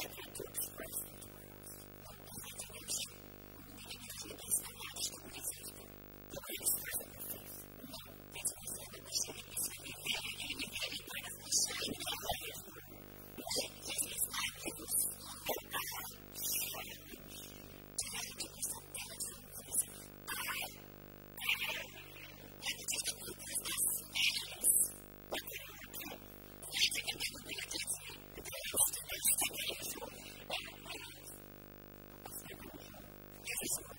to express Thank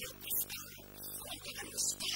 understand.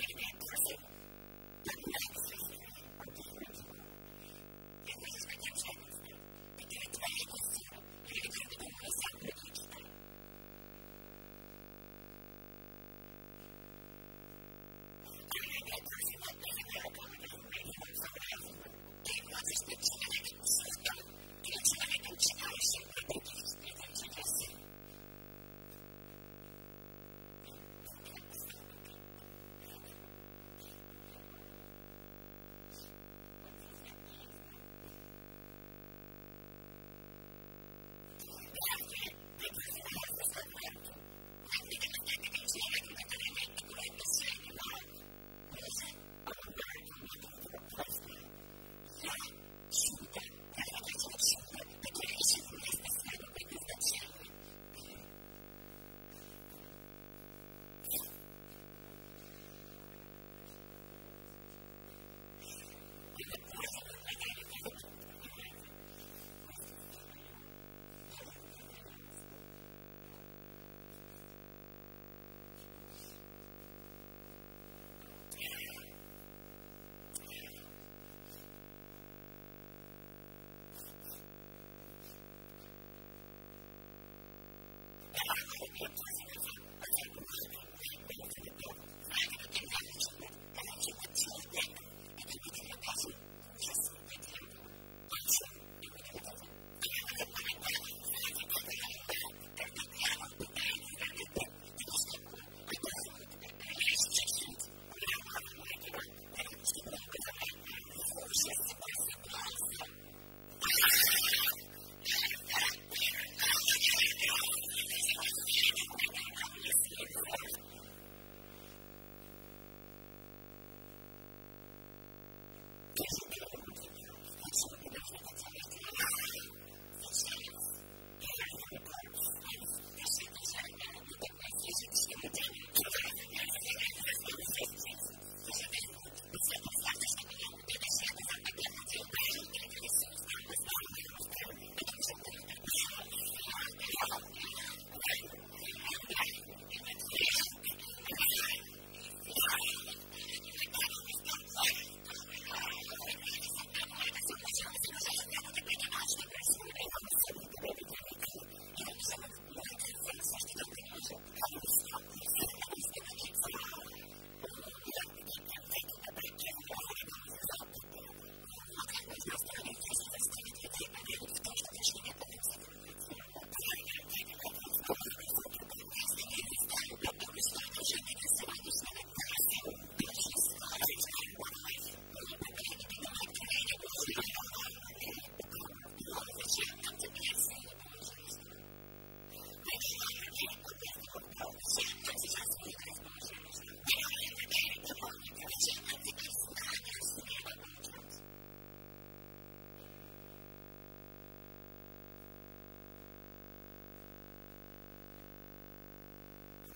that person, that next person, or different. And this is and I hope that this is a really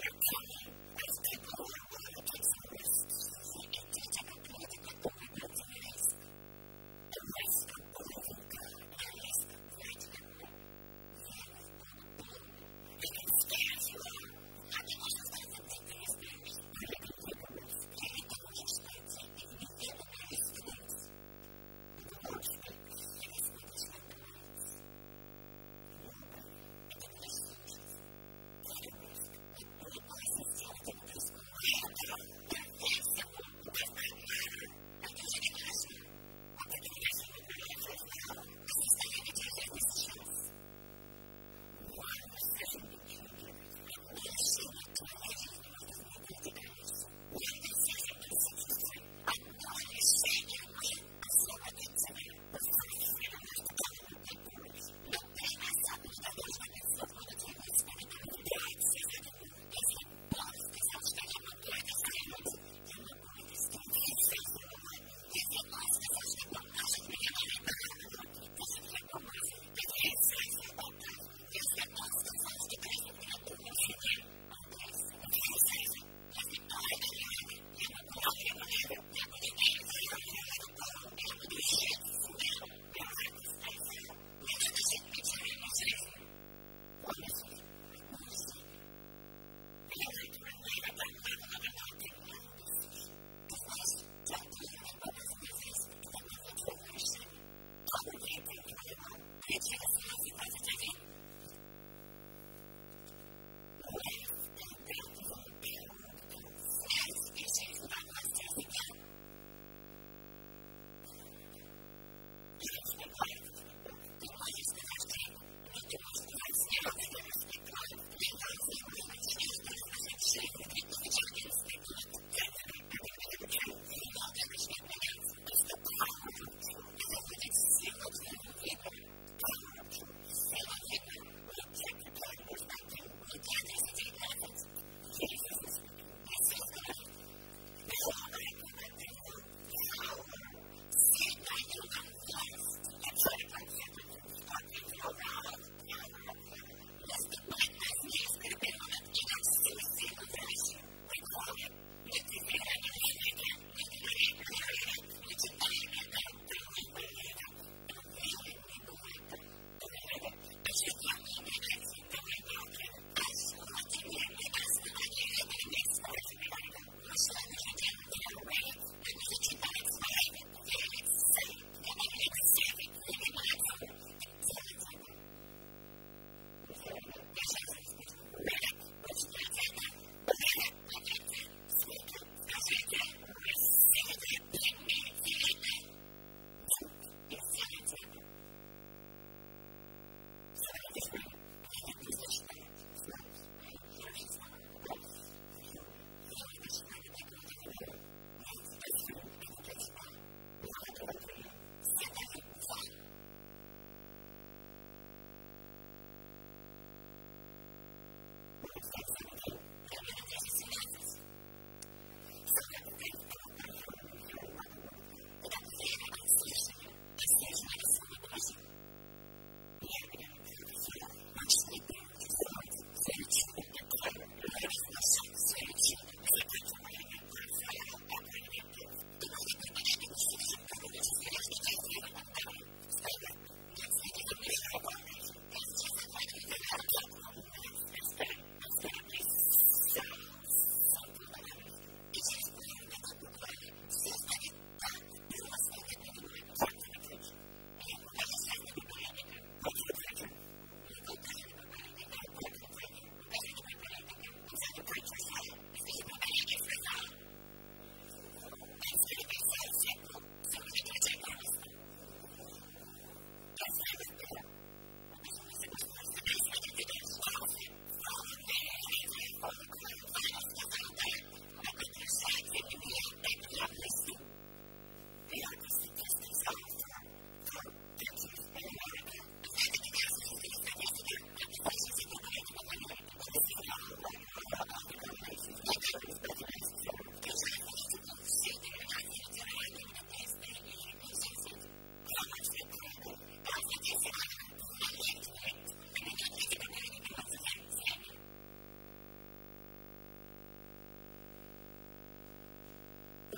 so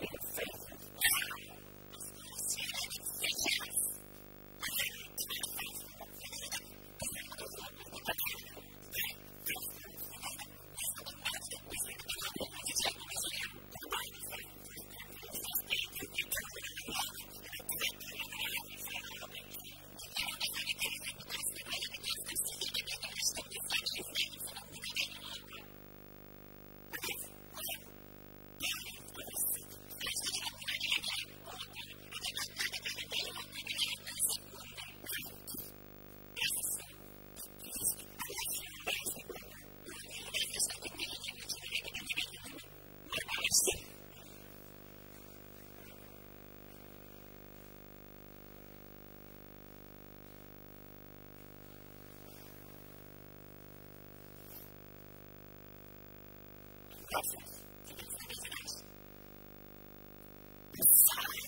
being faithful. platform for the food of finance. The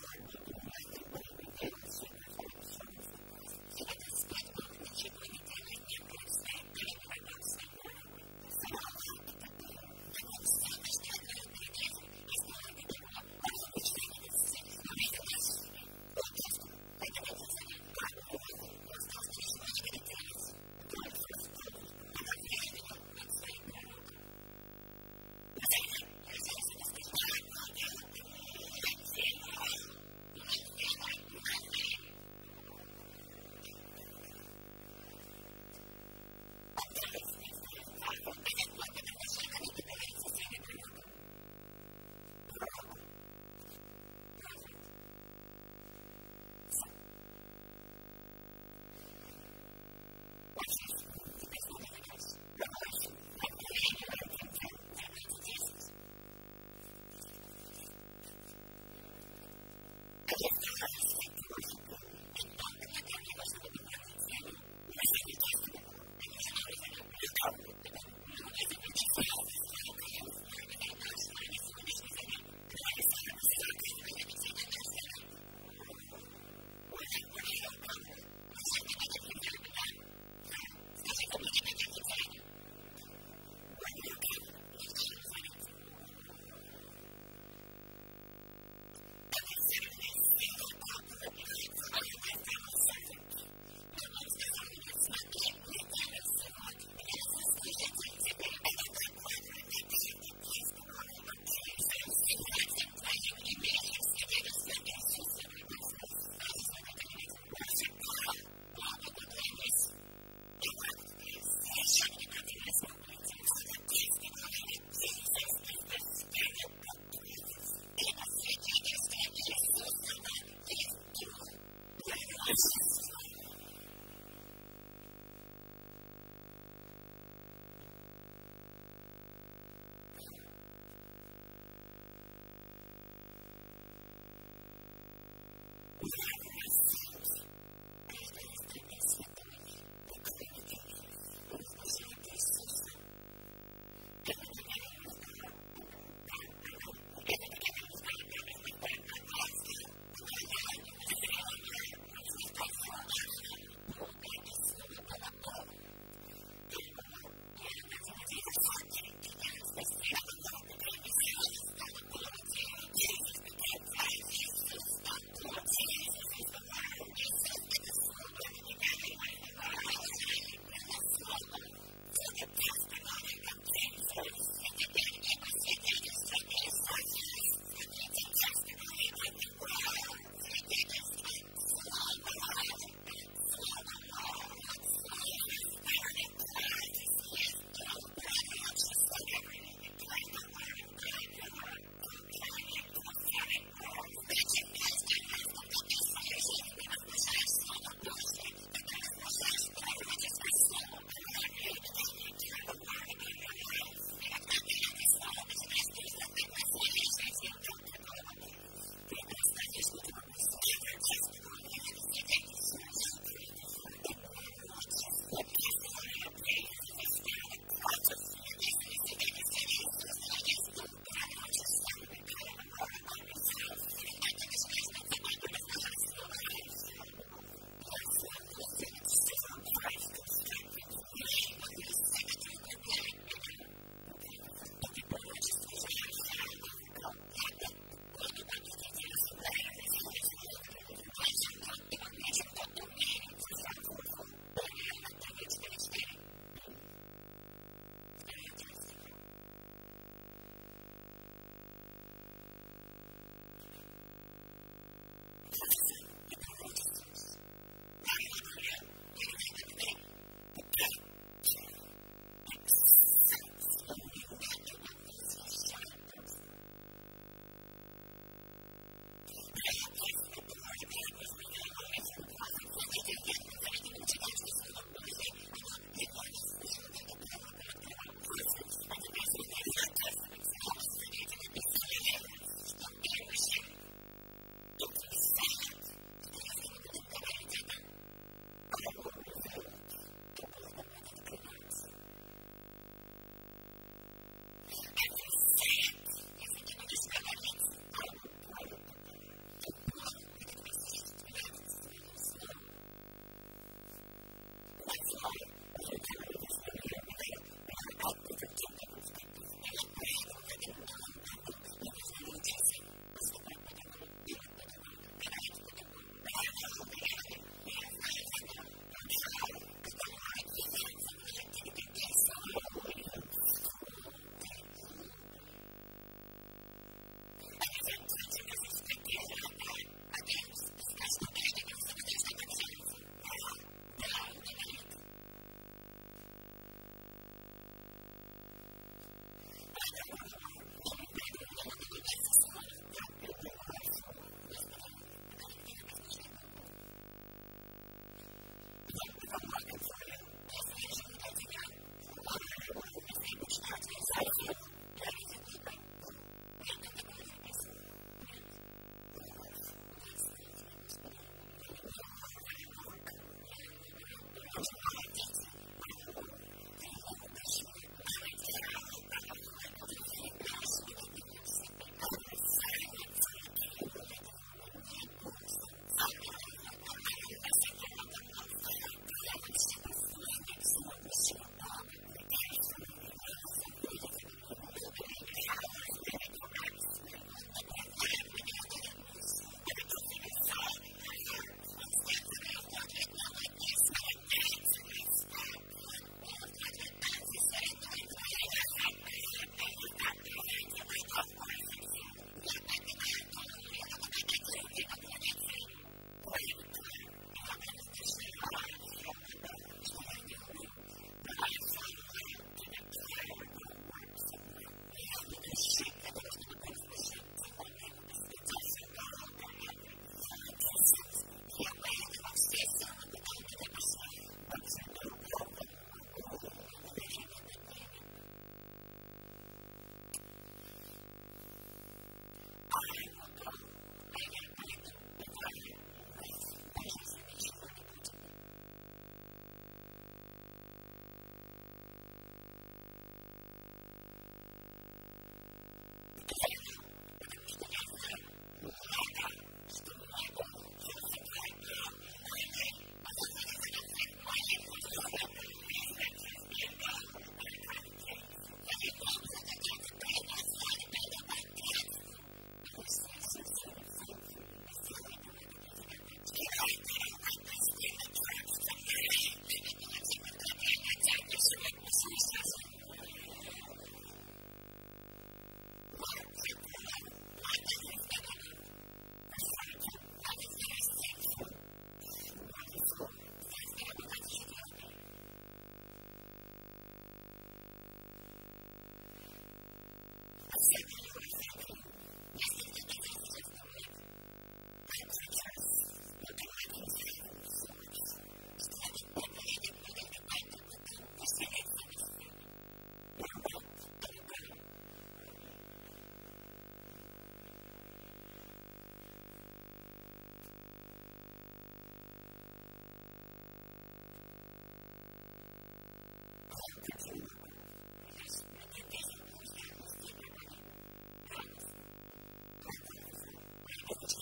Jesus.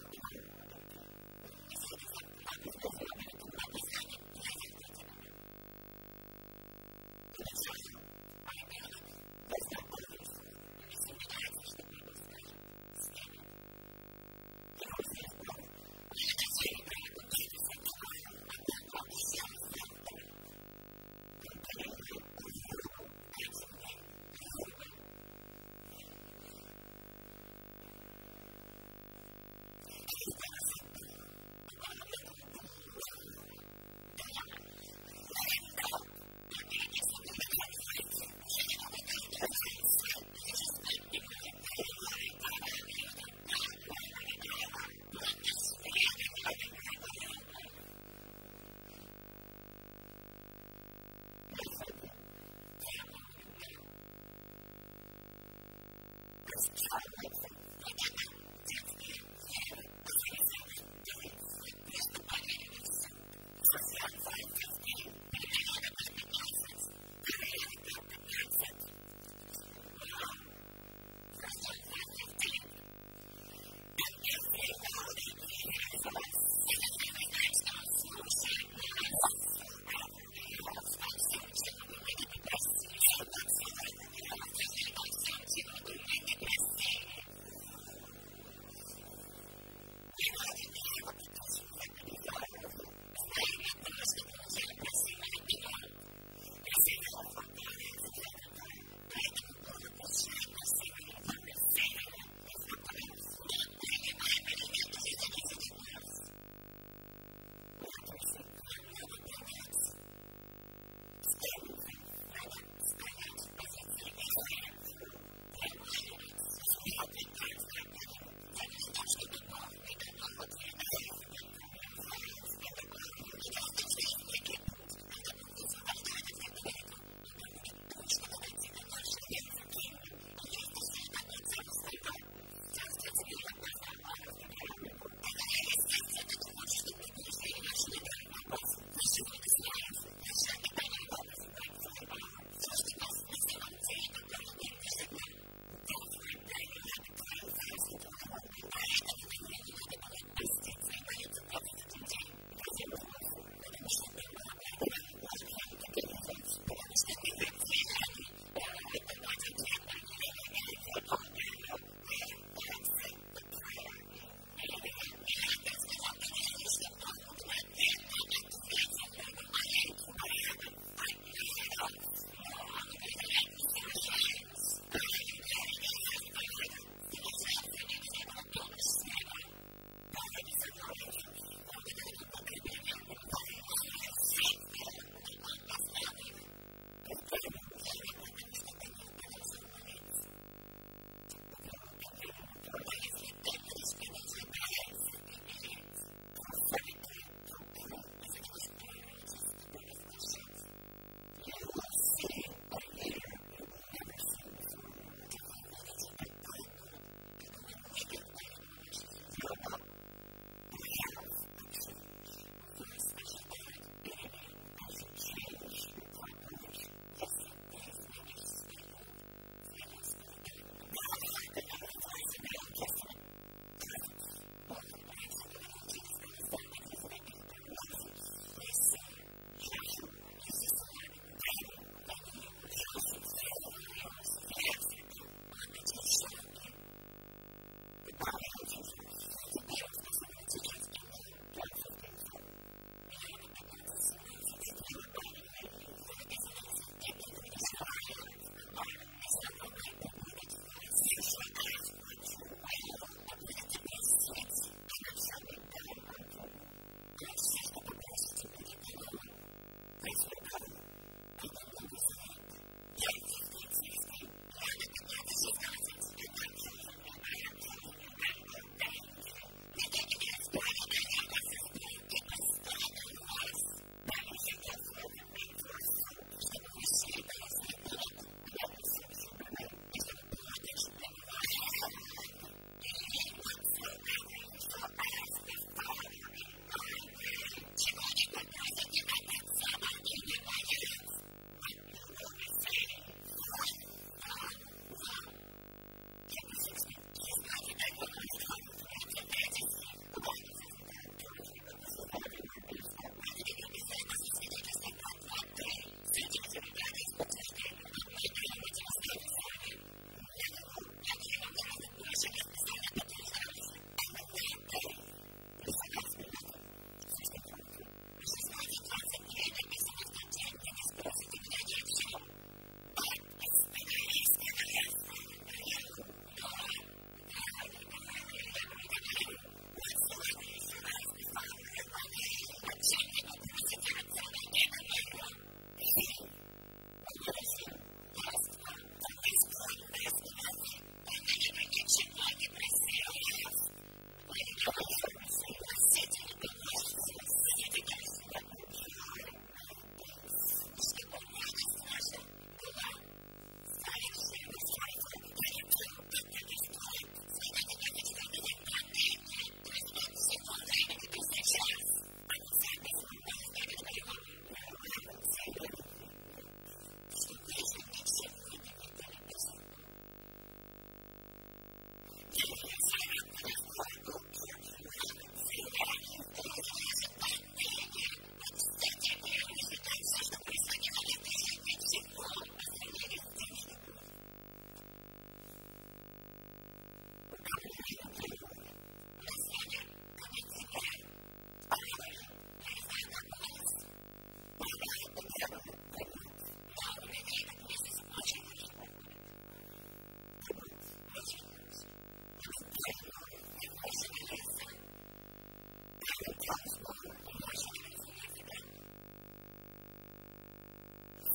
はい。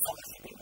Thank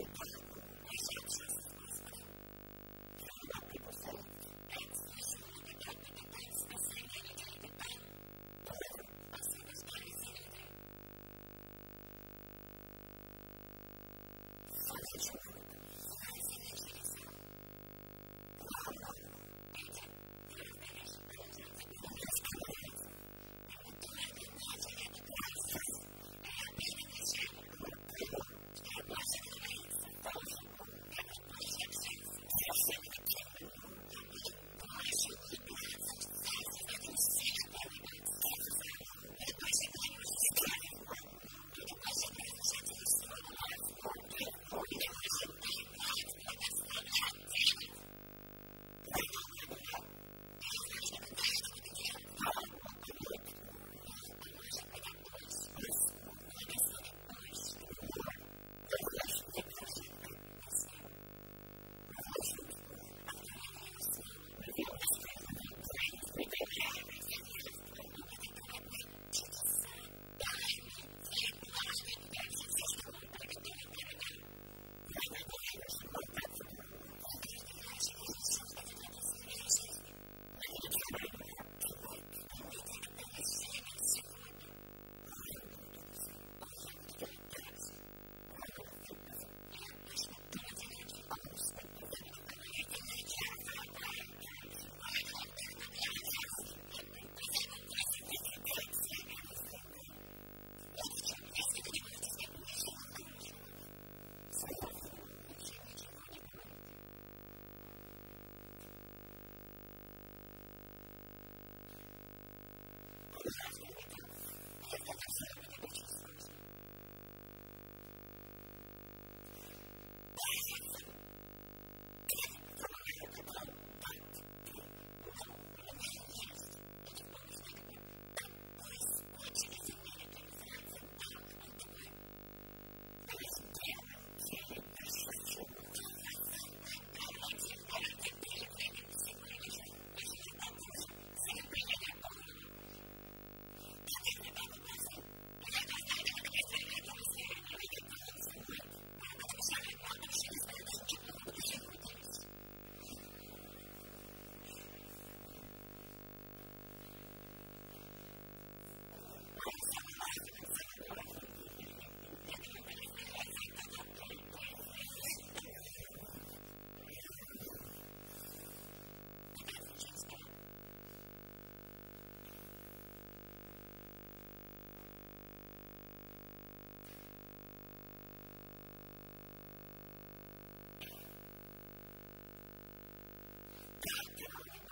よかった。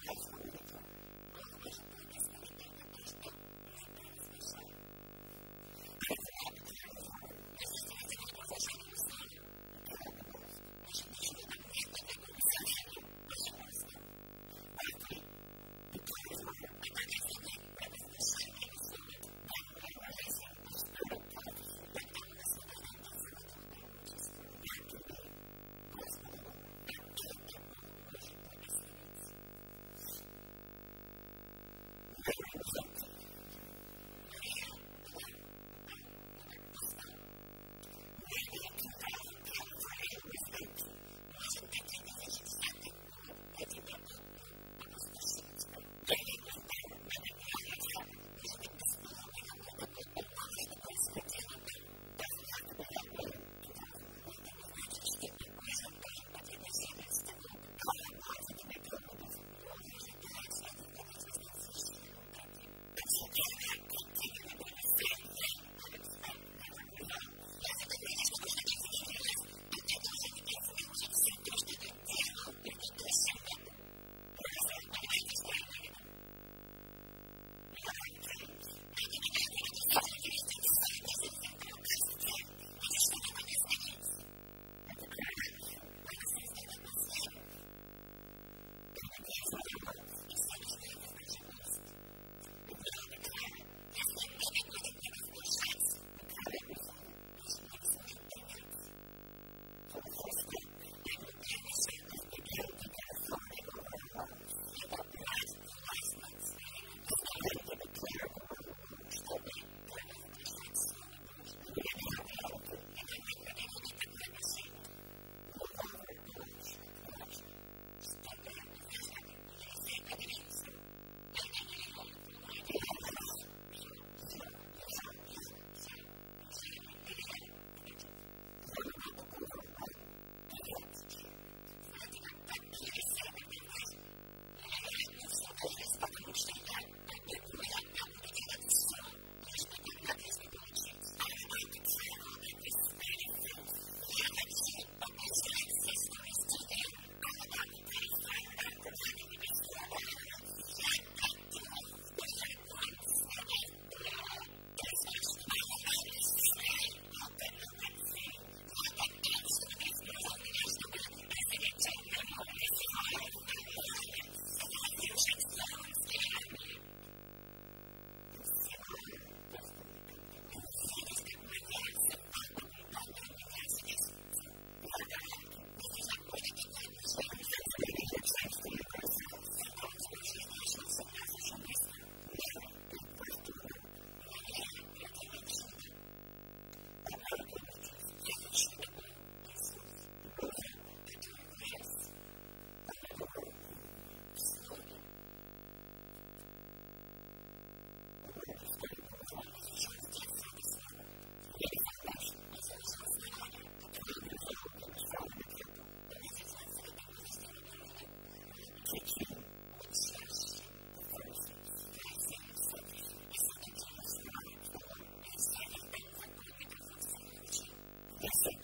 Thank you. great result. blessing.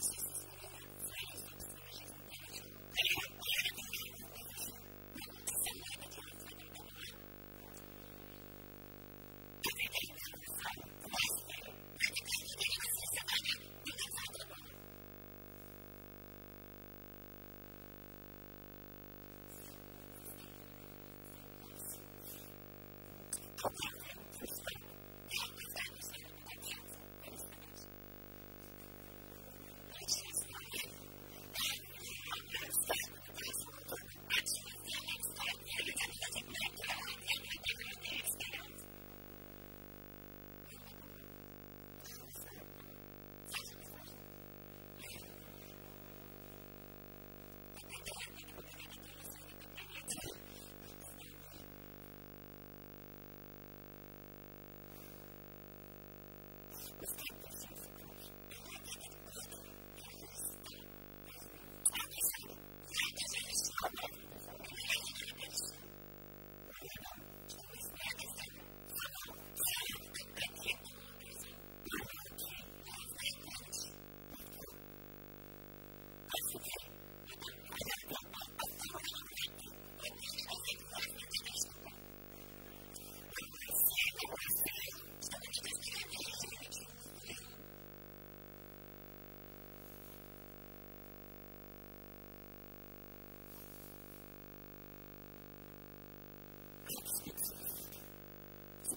Let's take this.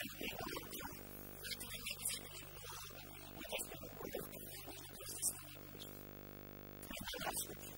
Thank you.